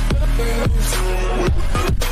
I'm Thank you.